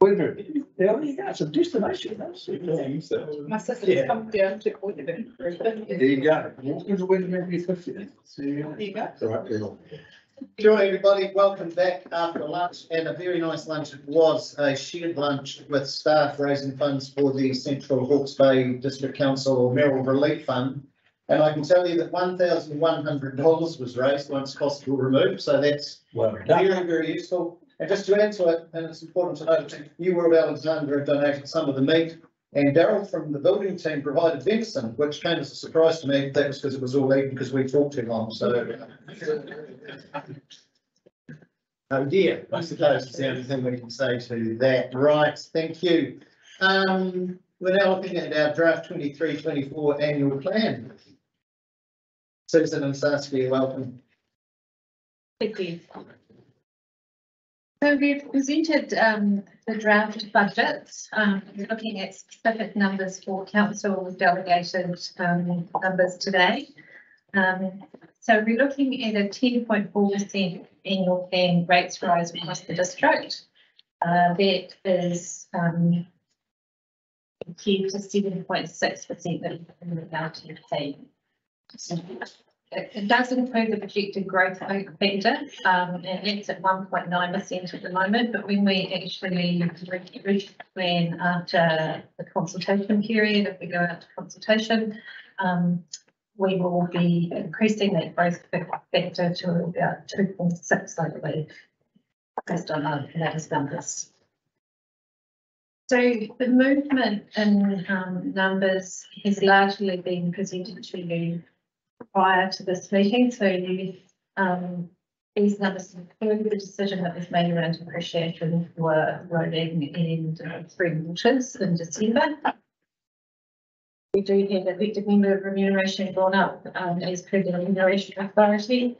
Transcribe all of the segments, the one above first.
Winter, yeah, you got some destination, that's it. My sister's come down to Windermere. There you go. In the winter, maybe fifty. You. There you go. Right, you know. Sure, everybody, welcome back after lunch and a very nice lunch. It was a shared lunch with staff raising funds for the Central Hawke's Bay District Council or Mayoral Relief Fund. And I can tell you that one thousand one hundred dollars was raised once costs were removed, so that's Well done. very, very useful. And just to add to it, and it's important to note, you were Alexander have donated some of the meat. And Daryl from the building team provided venison, which came as a surprise to me. That was because it was all eaten because we talked too long, so. Oh dear, I suppose is the only thing we can say to that. Right, thank you. Um, we're now looking at our draft 23-24 annual plan. Susan and Saskia, welcome. Thank you. So we've presented um the draft budget, um we're looking at specific numbers for council delegated um numbers today. Um, so we're looking at a ten point four percent annual plan rates rise across the district. Uh, that is um achieved to seven point six percent of the county paid. It, it does include the projected growth factor, um, and it's at one point nine percent at the moment, but when we actually re- reach the plan after the consultation period, if we go out to consultation, um, we will be increasing that growth factor to about two point six, I believe, based on our latest numbers. So the movement in, um, numbers has largely been presented to you prior to this meeting, so you, um, these numbers include the decision that was made around depreciation for roading and uh, three waters in December. We do have effective member remuneration gone up, um, as per the remuneration authority.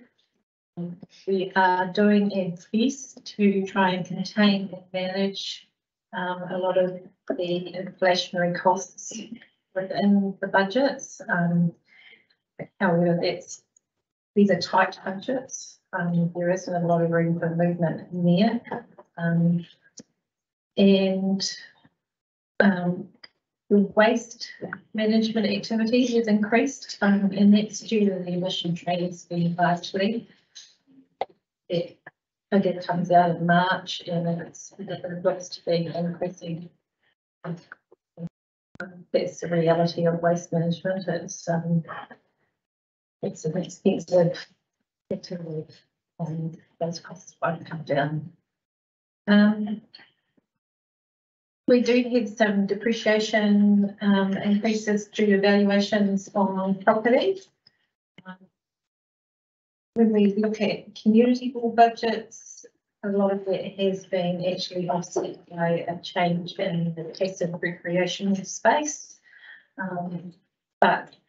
We are doing a piece to try and contain and manage, um, a lot of the inflationary costs within the budgets, um, However, these are tight budgets. Um, there isn't a lot of room for movement in there. Um, and, um, the waste management activity has increased, um, and that's due to the emission trading scheme largely. It, again, comes out in March and it's, it looks to be increasing. That's the reality of waste management. It's, um, it's an expensive to and those costs won't come down. Um, we do have some depreciation um, increases due to valuations on property. Um, When we look at community hall budgets, a lot of it has been actually offset by a change in the passive recreation space. Um, but of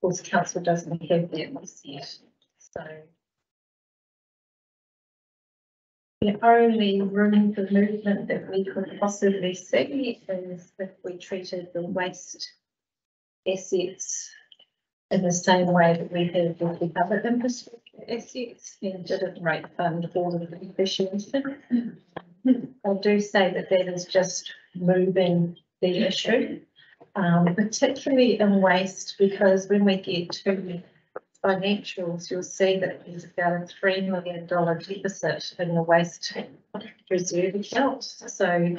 course, council doesn't have that yet, so. The only room for movement that we could possibly see is if we treated the waste assets in the same way that we have with the other infrastructure assets and didn't rate fund all of the depreciation. I do say that that is just moving the issue um, particularly in waste, because when we get to financials, you'll see that there's about a three million dollar deficit in the waste reserve account. So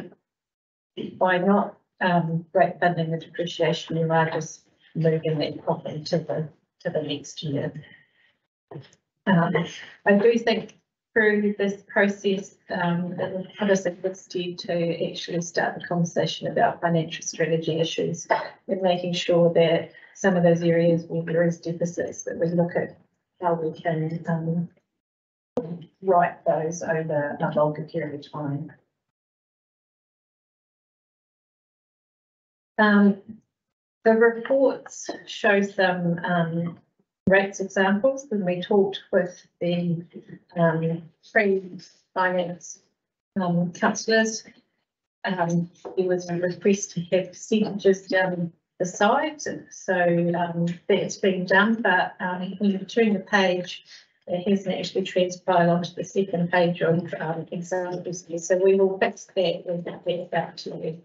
by not, um, rate funding the depreciation, you are just moving that profit to the, to the next year. Um, I do think through this process, um, it will put us good stead to actually start the conversation about financial strategy issues and making sure that some of those areas where there is deficits, that we look at how we can, um, those over a longer period of time. Um, the reports show some, um, rates examples when we talked with the um finance um councillors. Um, was a request to have percentages down the side, so um that's been done, but um when you turn the page, it hasn't actually transpired onto the second page on um, examples, so we will fix that when that back to you.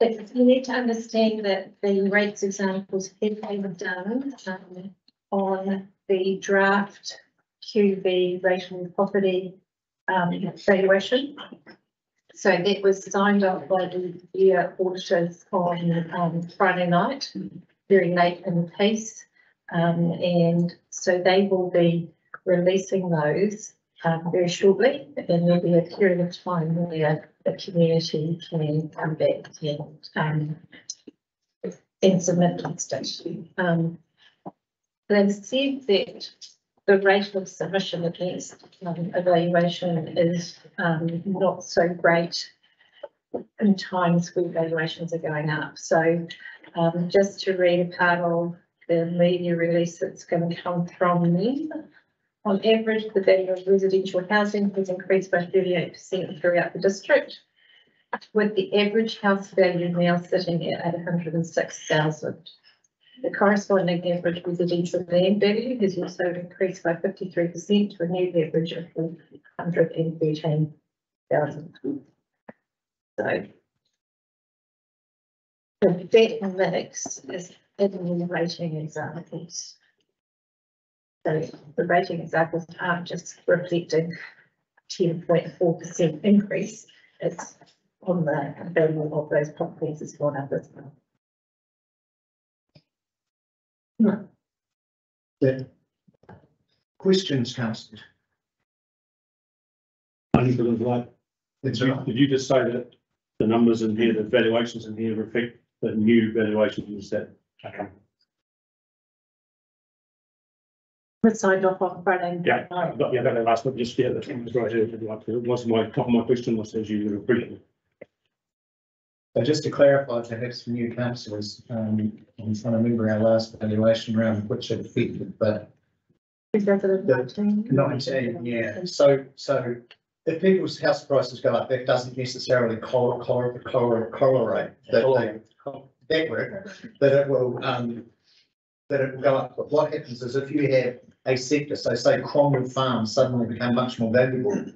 But you need to understand that the rates examples have been done, um, on the draft QV racial property, um, valuation. So that was signed off by the year auditors on, um, Friday night, very late in the piece. Um, and so they will be releasing those, um, very shortly. And there'll be a period of time where the community can come back and, um, and submit it. Um, they've said that the rate of submission against, um, evaluation is, um, not so great in times where valuations are going up. So, um, just to read a part of the media release that's going to come from them. On average, the value of residential housing has increased by thirty-eight percent throughout the district. With the average house value now sitting at eight hundred and six thousand. The corresponding average residential land value has also increased by fifty-three percent to a new average of 113,000. So. The debt mix is in the rating examples. So the rating examples aren't um, just reflecting ten point four percent increase, it's on the value of those properties as gone up as well. Questions, councillors? Only because of like, did you, did you just say that the numbers in here, the valuations in here reflect the new valuations that are coming? Was signed off on Friday. Yeah, I've got, yeah, I got that last one, just, yeah, that's one was right here, if you'd to. It was my, top of my question was as you were brilliant. So just to clarify, perhaps for new councillors, um, I'm trying to remember our last valuation round, which it affected, but Resident The- nineteen. nineteen, yeah. So, so if people's house prices go up, that doesn't necessarily cor- cor- cor- correlate that they, that word, that it will, um, that it will go up. But what happens is if you have a sector, so say Cromwell Farms suddenly become much more valuable,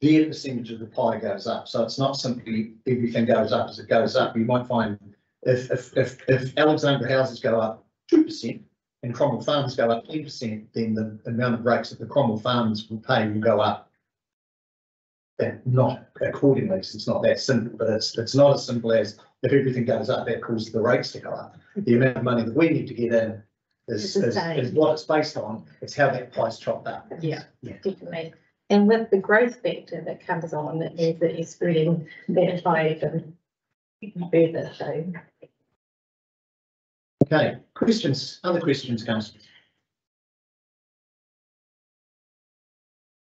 their percentage of the pie goes up. So it's not simply everything goes up as it goes up. You might find if, if, if, if Alexandra houses go up two percent and Cromwell Farms go up ten percent, then the amount of rates that the Cromwell Farms will pay will go up. And not accordingly, so it's not that simple, but it's, it's not as simple as if everything goes up, that causes the rates to go up. The amount of money that we need to get in is, It's the is, same. is what it's based on, it's how that price chopped up. Yeah, definitely. And with the growth factor that comes on, that means that you're spreading that by even further, so. Okay, questions, other questions, councillors?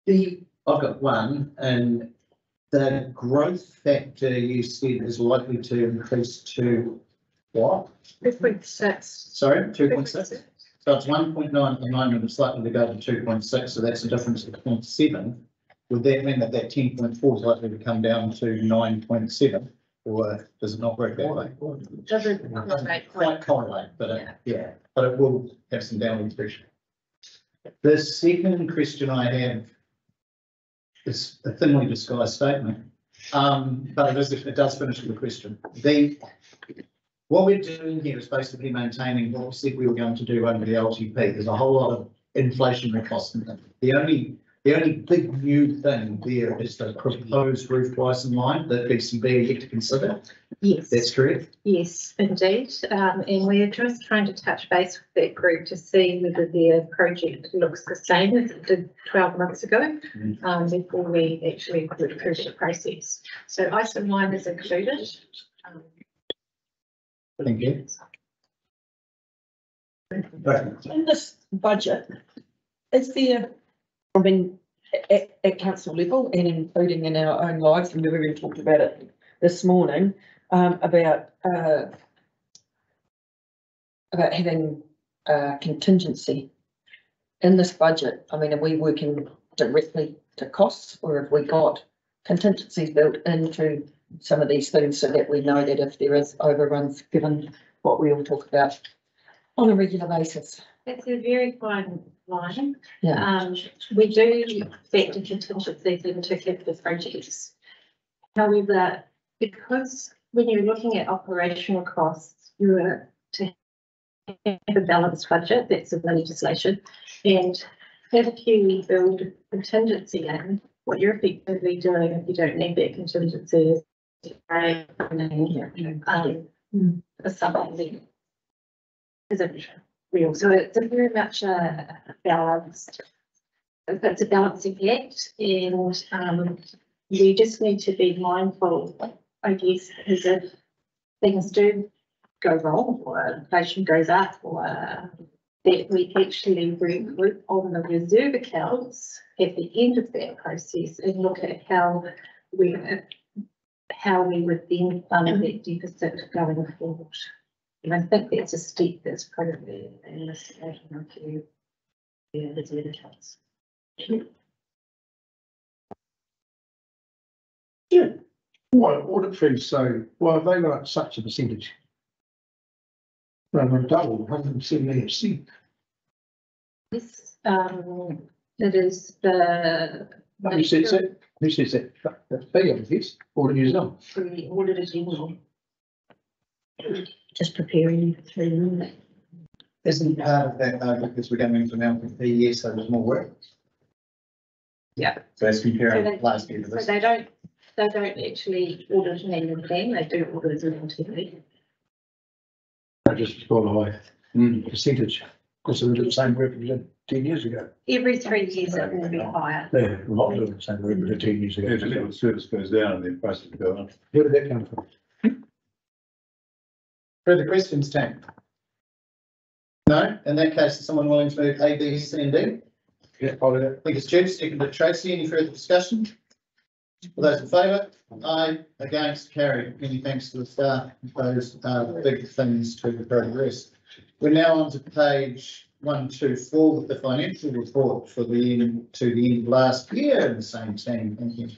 The, I've got one, and the growth factor you said is likely to increase to what? Two point six. Sorry, two point six? So it's one point nine at the moment, it's likely to go to two point six, so that's a difference of 0.7. Would that mean that that ten point four is likely to come down to nine point seven, or does it not work that way? Doesn't correlate quite. Quite correlate, but it, yeah, but it will have some downward pressure. The second question I have is a thinly disguised statement. Um, but it is, it does finish with a question. The, what we're doing here is basically maintaining what we said we were going to do under the LTP. There's a whole lot of inflationary costs in it. The only, the only big new thing there is the proposed roof pricing line that BCB are yet to consider. Yes. That's correct. Yes, indeed. Um, and we're just trying to touch base with that group to see whether their project looks the same as it did twelve months ago. Mm. Um, before we actually go through the process. So item line is included. Um, Thank you. In this budget, is there, I mean, at, at council level and including in our own lives, and we've even talked about it this morning, um, about, uh, about having, uh, contingency in this budget. I mean, are we working directly to costs or have we got contingencies built into some of these things so that we know that if there is overruns, given what we all talk about on a regular basis? It's a very fine line. Yeah. Um, we do factor contingencies into capital projects. However, because when you're looking at operational costs, you're to have a balanced budget, that's in the legislation. And if you build contingency in, what you're effectively doing if you don't need that contingency is um, for something that isn't real. So it's a very much a balanced, it's a balancing act and, um, we just need to be mindful, I guess, as if things do go wrong or inflation goes up or that we actually regroup on the reserve accounts at the end of that process and look at how we, how we would then fund that deficit going forward. And I think it's a step that's probably in this, of you, the reserve accounts. Why audit fees so, why have they got such a percentage? Rather than double, hundred and seventy percent. This, um, it is the. Who says that? Who says that? That's fee on this, Audit New Zealand. The auditor general. Just preparing for through. Isn't part of that though, because we're going into now for three years, so there's more work. Yeah. So it's So comparing they- last year to So this. they don't, they don't actually audit an annual plan, they do audit it internally. I just got a high percentage, because they did the same work we did ten years ago. Every three years it will be higher. They're not doing the same work we did ten years ago. If the service goes down, and then prices go up. Where did that come from? Further questions, Tam? No? In that case, is someone willing to move A, B, C and D? Yeah, follow that. I think it's Jim, seconded Tracy. Any further discussion? All those in favour? Aye, against, carried. Many thanks to the staff. Those are the big things to progress. We're now on to page one, two, four with the financial report for the end, to the end of last year in the same team. Thank you.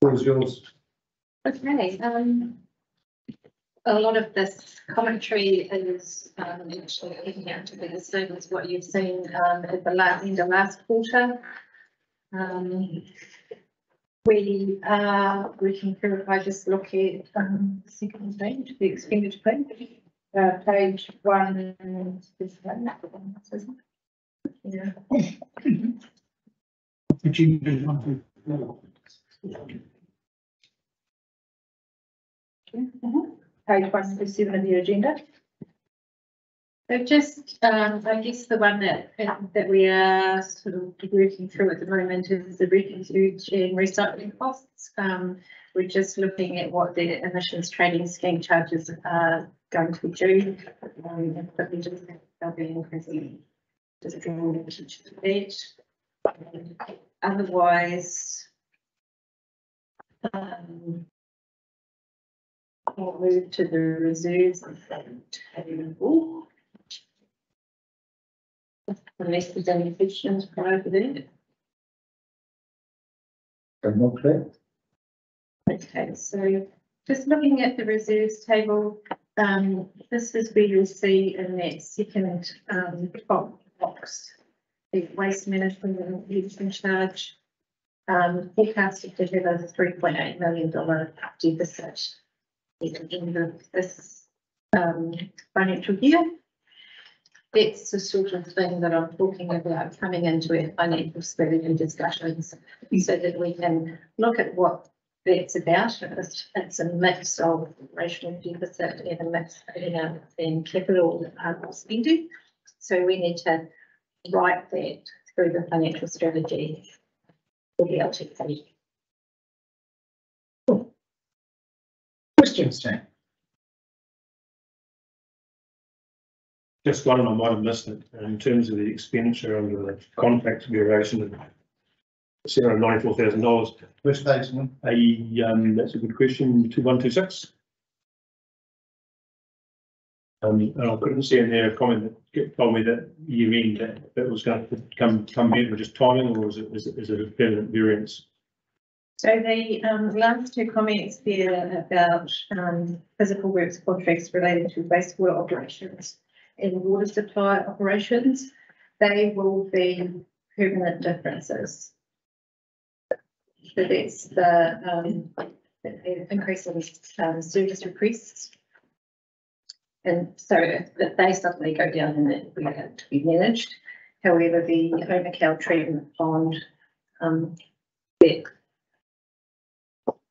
What was yours? Okay, um. A lot of this commentary is, um, actually looking out to be the same as what you've seen, um, at the last, end of last quarter. Um. We are working through, if I just look at, um, the second page, the expenditure page, uh, page one. that- Yeah. Did you do one thing? Page one of the agenda. So just, um, I guess the one that, that we are sort of working through at the moment is the refuse and recycling costs. Um, we're just looking at what the emissions trading scheme charges are going to be due. Um, but we just, think they'll be increasing. Just drawing attention to that. Otherwise. Um, We'll move to the reserves table. Unless there's any questions prior to that. Not clear. Okay, so just looking at the reserves table, um, this is where you'll see in that second, um, top box. The waste management and using charge. Um, forecasted to have a three point eight million dollar deficit. At the end of this, um, financial year. That's the sort of thing that I'm talking about coming into our financial strategy discussions. So that we can look at what that's about. It's, it's a mix of operational deficit and a mix um, in capital um, spending. So we need to write that through the financial strategy. We'll be able Questions, Tam? Just one, I might have missed it, in terms of the expenditure under the contract duration hundred ninety-four thousand dollars. Which page? A, um, that's a good question, two one two six. Um, and I couldn't see in there a comment that told me that year end, that that was going to come, come in, just timing, or is it, is it, is it a permanent variance? So the um last two comments there about um physical works contracts related to wastewater operations. and water supply operations, they will be permanent differences. So that's the, um, the increase in, um, service requests. And so if they suddenly go down and that we have to be managed, however, the overkill treatment pond, um, that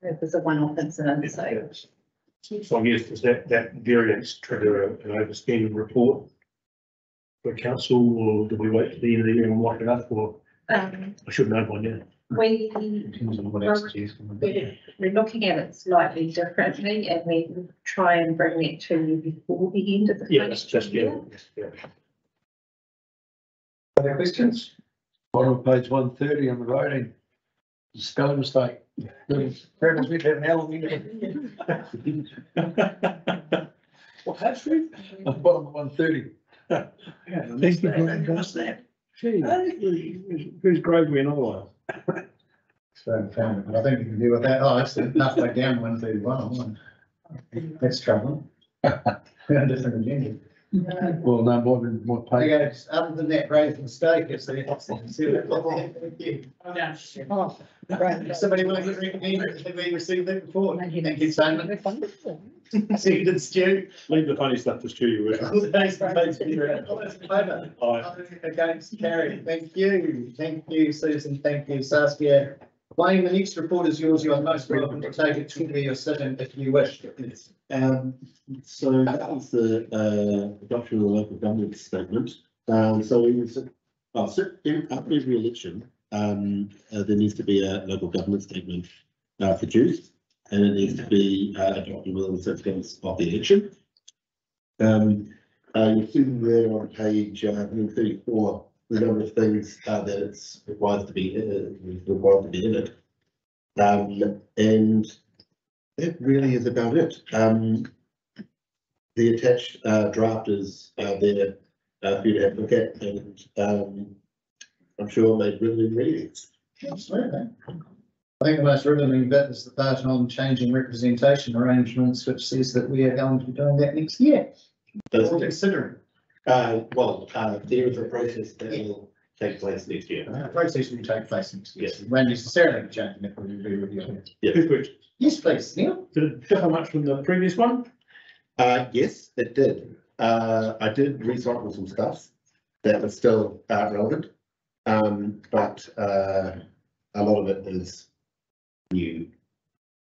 it was a one-off incident, so So I guess does that, that variance trigger an overspending report for council, or do we wait to the end of the year and lock it up, or Um, I should know by now? we, Depends on what else it is. we're, we're looking at it slightly differently and we try and bring it to you before the end of the Yeah, that's financial just, year. yeah, yeah. Other questions? Bottom of page one thirty on the voting. Spelling mistake. Fairness, we've had an L. Well, that's true. Bottom of one thirty. Thank you for that. Gee, who's grade we in otherwise? So, um, I think you can deal with that. Oh, that's halfway down one thirty-one. That's trouble. Different agenda. Mm-hmm. Well, no, more than, more page. Okay, other than that grave mistake, it's the. Oh, right. Somebody want to recommend, have we received that before? Thank you, Simon. Seconded Stu. Leave the funny stuff to Stu, you All those? All those in favour? Aye. Against carried. Thank you. Thank you, Susan. Thank you, Saskia. Wayne, the next report is yours. You are most welcome to take it to where you're sitting if you wish. Um, so that was the, uh, adoption of the local government statement. Um, so it well, in, after every election, um, uh, there needs to be a local government statement, uh, produced. And it needs to be, uh, adopted within six months of the election. Um, uh, you see there on page, uh, thirty-four, the number of things, uh, that it's required to be, uh, required to be in it. Um, and that really is about it. Um, the attached, uh, draft is, uh, there, uh, for you to have a look at and, um, I'm sure they've written in readings. Absolutely. I think the most riveting bit is the part on changing representation arrangements, which says that we are going to be doing that next year. Does Or it? considering. Uh, well, uh, there is a process that will take place next year. The process will take place next year. It Won't necessarily change it, will be reviewed. Two questions. Yes, please, Neil. Did it differ much from the previous one? Uh, yes, it did. Uh, I did recycle some stuff that was still, uh, relevant. Um, but, uh, a lot of it is new.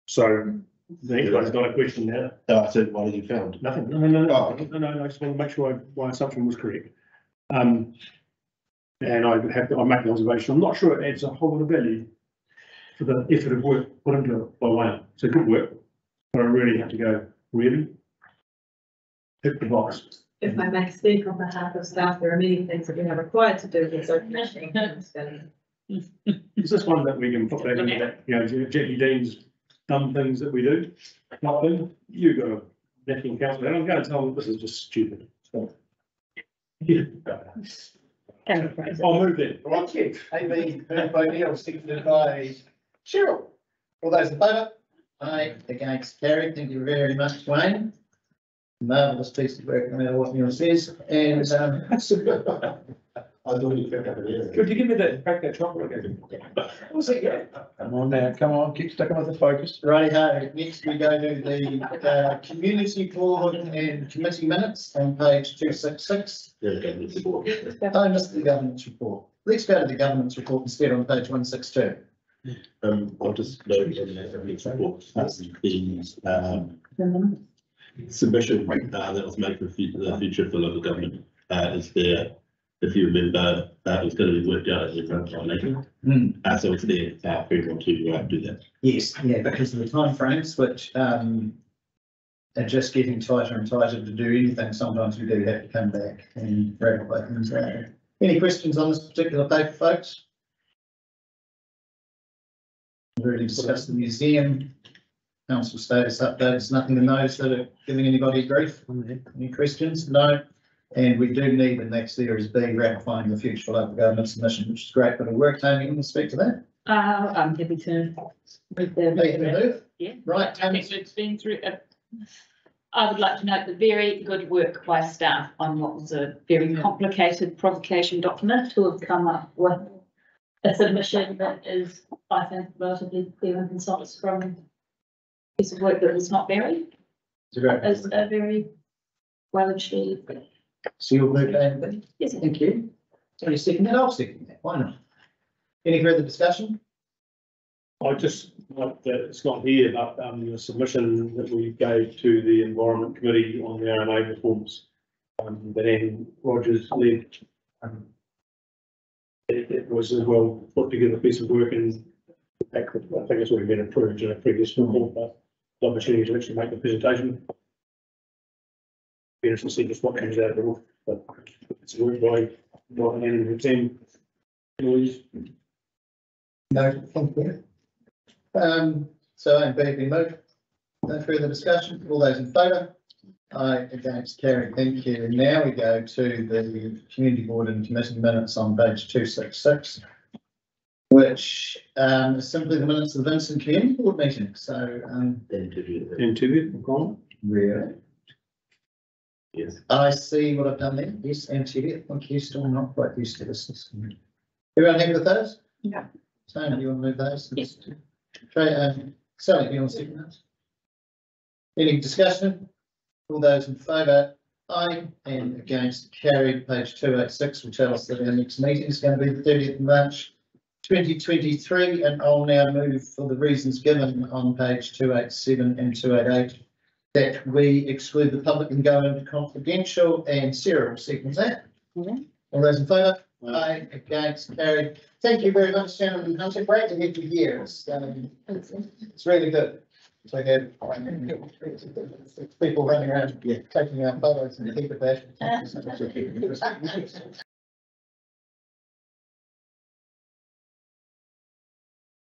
So the next one's not a question now. Uh, so what have you found? Nothing, no, no, no, Oh, no, no, no, I just want to make sure I- my assumption was correct. Um, and I have, to- I make the observation, I'm not sure it adds a whole lot of value for the effort of work put into it by Wayne. It's a good work, but I really have to go, really? Hit the box. If I may speak on behalf of staff, there are many things that we are required to do with open Is this one that we can put back into that, you know, Jackie Dean's dumb things that we do? Not do, you got a necking council, and I'm going to tell them this is just stupid. So, yeah. I'll move then. Thank you. AB, heard by Neil, seconded by Cheryl. All those in favour? Aye, against carried. Thank you very much, Wayne. Marvellous piece of work, no matter what Neil says, and, um, I thought you picked up an area. Could you give me that, back that chocolate again? what's it go? Come on now, come on, keep sticking with the focus. Righty ho, next we go to the, uh, community board and committee minutes on page two six six. There we go, it's the board. I missed the governance report. Let's go to the governance report instead on page one six two. Um, I'll just note in that evidence report, that's the, um, submission, uh, that was made for fu- the future for local government, uh, is there. If you remember, it was gonna be worked out at the front line later, Hmm. uh, so it's there, uh, for everyone to, uh, do that. Yes, yeah, because of the timeframes, which, um, are just getting tighter and tighter to do anything. Sometimes we do have to come back and ratify things out. Any questions on this particular paper, folks? We've Already discussed the museum, council status updates, nothing in those that are giving anybody grief. Any questions? No. And we do need, the next there is B, ratifying the future local government submission, which is great, but work, Tony, you want to speak to that? Uh, I'm happy to. with the- Hey, have move? Yeah. Right, I Tony. think it's been through, uh, I would like to note the very good work by staff on what was a very complicated provocation document to have come up with a submission that is, I think, relatively clear and concise from a piece of work that was not buried, It's a great- a very well achieved. So you'll move to Andy? Yes, Thank you. So you second that, I'll second that, why not? Any further discussion? I just, like that it's not here, but, um, the submission that we gave to the Environment Committee on the RMA reforms. Um, that Ann Rogers led, um. It, it was a well put together piece of work and in fact, I think it's already been approved in a previous report, but the opportunity to actually make the presentation. Be interesting to see just what comes out of it, but it's work by, by Ann and her team. Louise, No, thank you. Um, so I'm being moved. No further discussion, all those in favour? Aye, against, carried, thank you. Now we go to the community board and committee minutes on page two six six. Which, um, is simply the minutes of the Vincent Community Board meeting, so, um, Interview. interview, Colin. really. Yes. I see what I've done there, yes, and TV, I think you're still not quite used to this system. Everyone happy with those? Yeah. Tony, you want to move those? Yes. Trey, um, Sally, do you want to second those? Any discussion? All those in favour, aye, and against, carried, page two eight six, will tell us that our next meeting is going to be the thirtieth of March, twenty twenty-three, and I'll now move for the reasons given on page two eight seven and two eight eight that we exclude the public and go into confidential, and Sarah will second that. Yeah. All those in favour? Aye, against, carried. Thank you very much, gentlemen. It's great to have you here. It's, um, it's really good. to have people running around, Yeah. taking our photos and keep it that.